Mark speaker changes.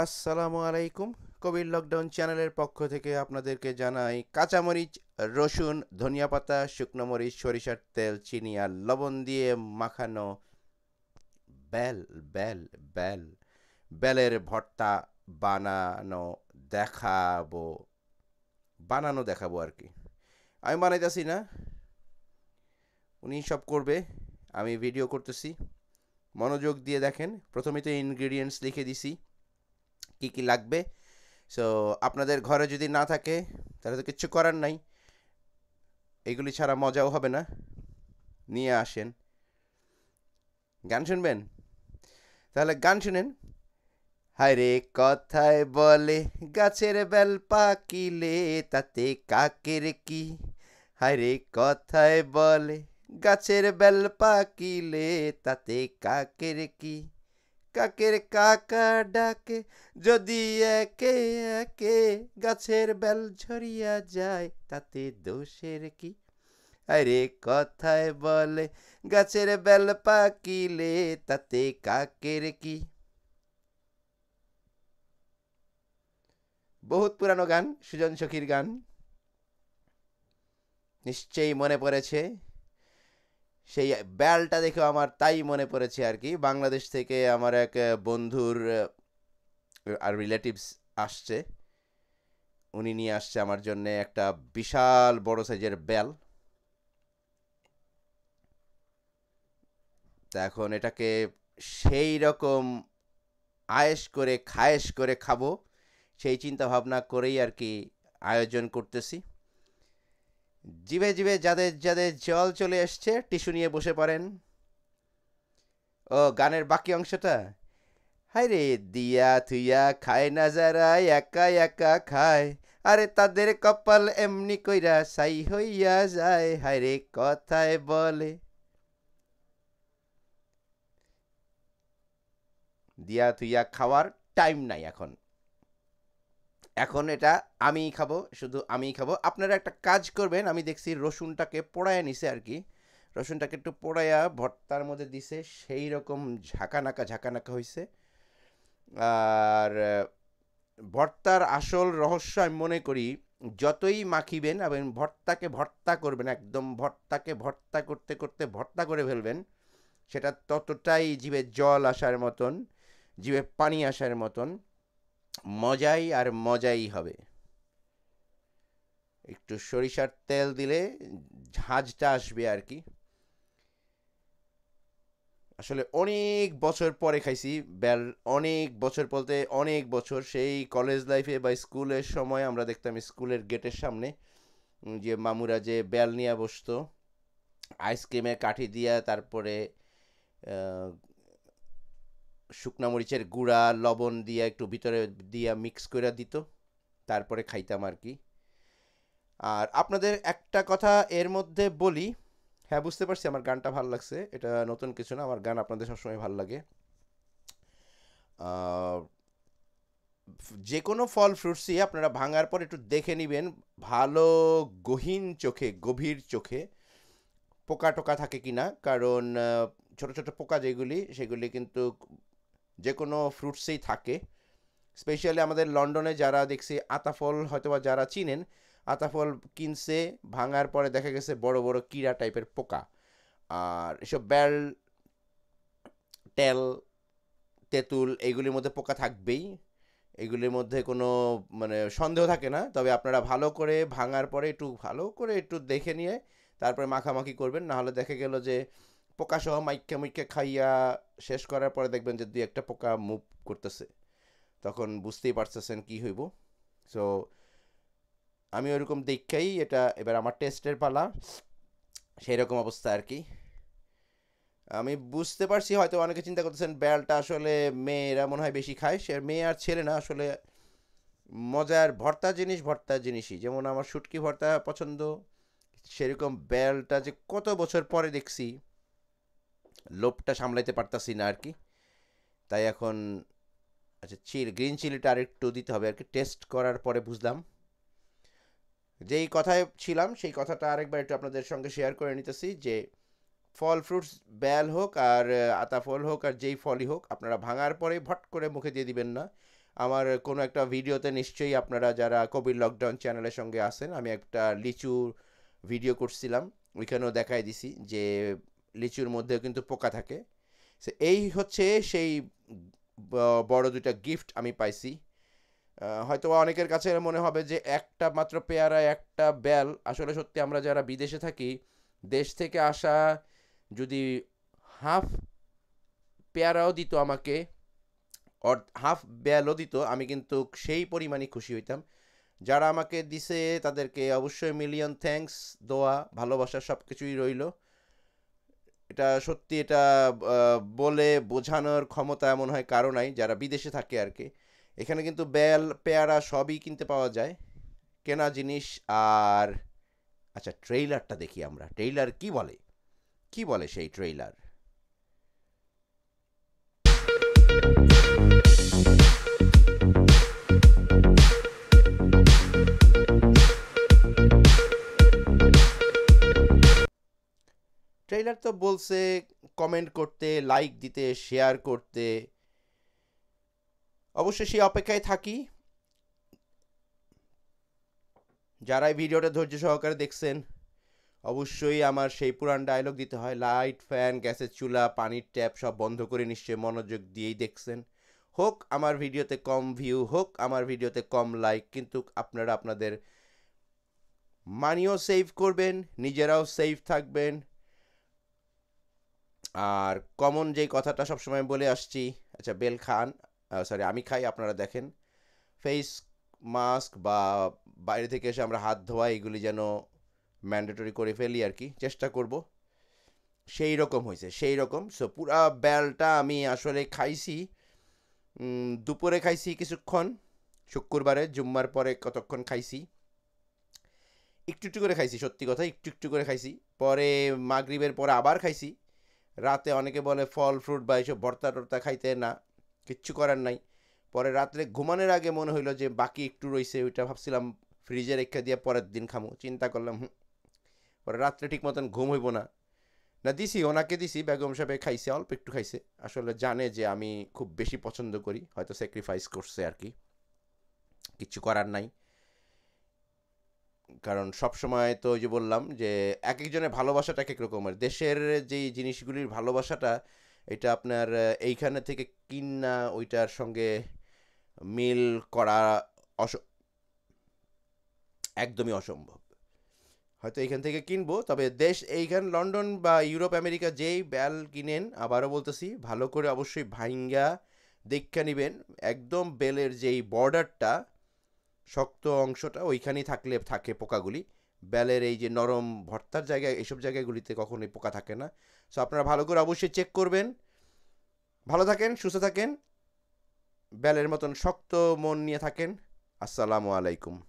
Speaker 1: আসসালামু আলাইকুম। কবির লকডাউন চ্যানেলের পক্ষ থেকে আপনাদেরকে জানাই কাঁচামরিচ, রসুন, ধনিয়া পাতা, শুকনো মরিচ, সরিষার তেল, চিনি আর লবণ দিয়ে মাখানো বেল বেল বেল বেলের ভর্তা বানানো দেখাবো বানানো দেখাবো আর কি। আমি বানাইতেছি না। উনি সব করবে, আমি ভিডিও করতেছি। মনোযোগ দিয়ে দেখেন। প্রথমে তো ইনগ্রিডিয়েন্টস লিখে দিছি। কি কি লাগবে? সো আপনাদের ঘরে যদি না থাকে, তাহলে তো কিচ্ছু করার নাই। এগুলি ছাড়া মজাও হবে না। নিয়ে আসেন। গান শুনবেন? তাহলে গান শুনেন। হায় রে কথায় বলে, গাছের বেল পাকিলে, তাতে কাকের কি? হায় রে কথায় বলে, গাছের বেল পাকিলে, তাতে কাকের কি? কাকের কাকা ডাকে, যদি একে একে গাছের বেল ঝরিয়া যায়, তাতে দোষের কি? আরে কথায় বলে, গাছের বেল পাকিলে তাতে কাকের কি? বহুত পুরানো গান, সুজন সখীর গান। নিশ্চয়ই মনে পড়েছে। সেই ব্যালটা দেখে আমার তাই মনে পড়েছে আর কি। বাংলাদেশ থেকে আমার এক বন্ধুর আর রিলেটিভস আসছে। উনি নিয়ে আসছে আমার জন্য একটা বিশাল বড় সাইজের বেল। তা এখন এটাকে সেই রকম আয়েশ করে, খায়েশ করে খাব, সেই চিন্তা ভাবনা করেই আর কি আয়োজন করতেছি। জিভে জিভে যাদের যাদের জল চলে এসছে, টিস্যু নিয়ে বসে পড়েন। ও, গানের বাকি অংশটা? হায় রে দিয়া থুইয়া খায় না যারা, একা একা খায়। আরে তাদের কপাল এমনি কইরা সাই হইয়া যায়। হায় রে কথায় বলে। দিয়া থুইয়া খাওয়ার টাইম নাই এখন। এখন এটা আমিই খাব, শুধু আমিই খাব। আপনারা একটা কাজ করবেন, আমি দেখছি রসুনটাকে পোড়ায় নিছে আর কি। রসুনটাকে একটু পোড়াইয়া ভর্তার মধ্যে দিছে, সেই রকম ঝাঁকানাকা ঝাঁকানাকা হয়েছে আর, ভর্তার আসল রহস্য আমি মনে করি, যতই মাখিবেন এবং ভর্তাকে ভর্তা করবেন, একদম ভর্তাকে ভর্তা করতে করতে ভর্তা করে ফেলবেন, সেটা ততটাই জিভে জল আসার মতন, জিভে পানি আসার মতন। মজাই আর মজাই হবে। একটু সরিষার তেল দিলে ঝাঁঝটা আসবে আর কি। আসলে অনেক বছর পরে খাইছি, বেল, অনেক বছর বলতে অনেক বছর। সেই কলেজ লাইফে বা স্কুলের সময় আমরা দেখতাম স্কুলের গেটের সামনে যে মামুরা যে বেল নিয়ে বসতো আইসক্রিমে কাঠি দিয়া তারপরে শুকনা মরিচের গুঁড়া লবণ দিয়ে একটু ভিতরে দিয়া মিক্স করে দিত তারপরে খাইতাম আর কি। আর আপনাদের একটা কথা এর মধ্যে বলি হ্যাঁ বুঝতে পারছি আমার গানটা ভালো লাগছে এটা নতুন কিছু না আমার গান আপনাদের সবসময় ভালো লাগে। যে কোনো ফল ফ্রুটসই আপনারা ভাঙার পর একটু দেখে নেবেন ভালো গহীন চোখে গভীর চোখে পোকা টোকা থাকে কিনা কারণ আহ, ছোট ছোট পোকা যেগুলি সেগুলি কিন্তু যে কোনো ফ্রুটসেই থাকে। স্পেশালি আমাদের লন্ডনে যারা দেখছি, আতাফল হয়তো বা যারা চিনেন, আতাফল কিনছে, ভাঙার পরে দেখা গেছে বড় বড় কিরা টাইপের পোকা। আর এসব বেল টেল তেঁতুল এইগুলির মধ্যে পোকা থাকবেই। এগুলির মধ্যে কোনো মানে সন্দেহ থাকে না। তবে আপনারা ভালো করে ভাঙার পরে একটু, ভালো করে একটু দেখে নিয়ে তারপরে মাখামাখি করবেন। না হলে দেখে গেল যে পোকা সহ মাইকা মাইকা খাইয়া শেষ করার পরে দেখবেন যে দুই একটা পোকা মুভ করতেছে। তখন বুঝতেই পারতেছেন কি হইব। সো আমি ওরকম দেখাই এটা এবার আমার টেস্টের পালা। সেই রকম অবস্থা আর কি। আমি বুঝতে পারছি হয়তো অনেকে চিন্তা করতেছেন, বেলটা আসলে মেয়েরা মনে হয় বেশি খায়। সে মেয়ে আর ছেলে না, আসলে মজার ভর্তা জিনিস, ভর্তা জিনিসই। যেমন আমার শুটকি ভর্তা পছন্দ, সেরকম বেলটা যে কত বছর পরে দেখছি লোভটা সামলাইতে পারতাছি না আর কি তাই এখন আচ্ছা চিল, গ্রিন চিলিটা আর একটু দিতে হবে আর কি টেস্ট করার পরে বুঝলাম। যেই কথায় ছিলাম, সেই কথাটা আরেকবার একটু আপনাদের সঙ্গে শেয়ার করে নিতেছি যে, ফল ফ্রুটস বেল হোক আর আতা ফল হোক আর যেই ফলই হোক, আপনারা ভাঙার পরে ভট করে মুখে দিয়ে দিবেন না। আমার কোনো একটা ভিডিওতে নিশ্চয়ই আপনারা যারা কোভিড লকডাউন চ্যানেলের সঙ্গে আছেন, আমি একটা লিচু ভিডিও করছিলাম, ওইখানেও দেখাই দিছি যে লিচুর মধ্যেও কিন্তু পোকা থাকে। সে এই হচ্ছে সেই বড় দুইটা গিফট আমি পাইছি। হয়তো অনেকের কাছে মনে হবে যে একটা মাত্র পেয়ারা, একটা বেল আসলে সত্যি আমরা যারা বিদেশে থাকি, দেশ থেকে আসা যদি হাফ পেয়ারাও দিত আমাকে, অর হাফ বেলও দিত, আমি কিন্তু সেই পরিমাণই খুশি হইতাম। যারা আমাকে দিছে তাদেরকে অবশ্যই মিলিয়ন থ্যাঙ্কস দোয়া, ভালোবাসা সব কিছুই রইল। এটা সত্যি এটা বলে বোঝানোর ক্ষমতা এমন হয় কারও নাই, যারা বিদেশে থাকে আর কি। এখানে কিন্তু বেল, পেয়ারা সবই কিনতে পাওয়া যায়। কেনা জিনিস আর আচ্ছা ট্রেইলারটা দেখি আমরা। ট্রেইলার কি বলে? কি বলে সেই ট্রেইলার? ট্রেইলার তো বলছে কমেন্ট করতে লাইক দিতে শেয়ার করতে। অবশ্যই সেই অপেক্ষায় থাকি। যারা ভিডিওটা ধৈর্য সহকারে দেখছেন, অবশ্যই আমার সেই পুরান ডায়লগ দিতে হয়। লাইট ফ্যান গ্যাসের চুলা, পানির ট্যাপ সব বন্ধ করে নিশ্চয়ই মনোযোগ দিয়েই দেখছেন। হোক, আমার ভিডিওতে কম ভিউ হোক, আমার ভিডিওতে কম লাইক কিন্তু আপনারা আপনাদের মানিও সেভ করবেন, নিজেরাও সেভ থাকবেন। আর কমন যেই কথাটা সবসময় বলে আসছি আচ্ছা বেল খান সরি আমি খাই, আপনারা দেখেন। ফেস মাস্ক বা বাইরে থেকে এসে আমরা হাত ধোয়া, এগুলি যেন ম্যান্ডেটরি করে ফেলি আর কি, চেষ্টা করব। সেই রকম হয়েছে, সেই রকম। সো পুরা বেলটা আমি আসলে খাইছি দুপুরে খাইছি কিছুক্ষণ, শুক্রবারে, জুম্মার পরে কতক্ষণ খাইছি। একটু একটু করে খাইছি, সত্যি কথা, একটু একটু করে খাইছি। পরে মাগরিবের পরে আবার খাইছি। রাতে অনেকে বলে ফল ফ্রুট বা এইসব ভর্তা টর্তা খাইতে না, কিচ্ছু করার নাই। পরে রাত্রে ঘুমানোর আগে মনে হইল যে বাকি একটু রইছে, ওইটা ভাবছিলাম ফ্রিজে রেখে দিয়ে পরের দিন খামো। চিন্তা করলাম, হুম, পরে রাত্রে ঠিক মতন ঘুম হইব না। না, দিছি, ওনাকে দিছি, বেগম সাহেব খাইছে, অল্প একটু খাইছে। আসলে জানে যে আমি খুব বেশি পছন্দ করি, হয়তো স্যাক্রিফাইস করছে আর কি। কিচ্ছু করার নাই। কারণ সব সময় তো যে বললাম যে এক একজনের ভালোবাসাটা এক এক রকমের। দেশের যেই জিনিসগুলির ভালোবাসাটা, এটা আপনার এইখানে থেকে কিনা ওইটার সঙ্গে মিল করা অস, একদমই অসম্ভব। হয়তো এইখান থেকে কিনবো, তবে দেশ এইখান, লন্ডন বা ইউরোপ, আমেরিকা যেই ব্যাল কিনেন, আবারও বলতেছি, ভালো করে অবশ্যই ভাইঙ্গা দেখা নিবেন। একদম বেলের যেই বর্ডারটা শক্ত অংশটা ওইখানেই থাকলে থাকে পোকাগুলি। বেলের এই যে নরম ভর্তার জায়গায় এইসব জায়গাগুলিতে কখনোই পোকা থাকে না। সো আপনারা ভালো করে অবশ্যই চেক করবেন। ভালো থাকেন, সুস্থ থাকেন। বেলের মতন শক্ত মন নিয়ে থাকেন। আসসালামু আলাইকুম।